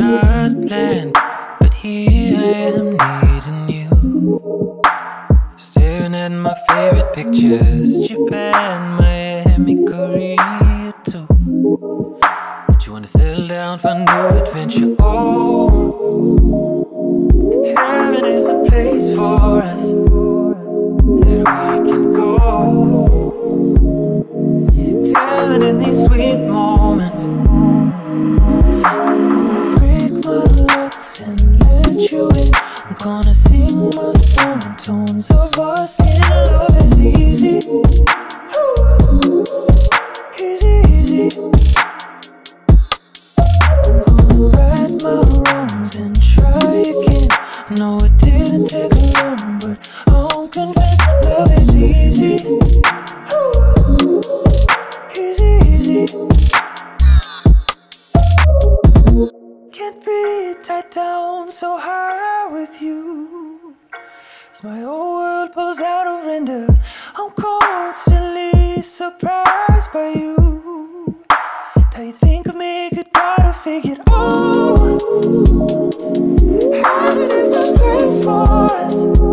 Not planned, but here I am needing you. Staring at my favorite pictures Japan, Miami, Korea too. But you wanna settle down for a new adventure? Oh, heaven is the place for us that we can go. Telling in these sweet moments. Gonna sing my song in tones of our skin. Love is easy. Easy, easy. I'm gonna right my wrongs and try again. Know it didn't take long, but I'm convinced love is easy. Easy, easy. Can't be tied down so high with you. As my whole world pulls out of render, I'm constantly surprised by you. How you think of me, could God have figured, oh, heaven is a place for us.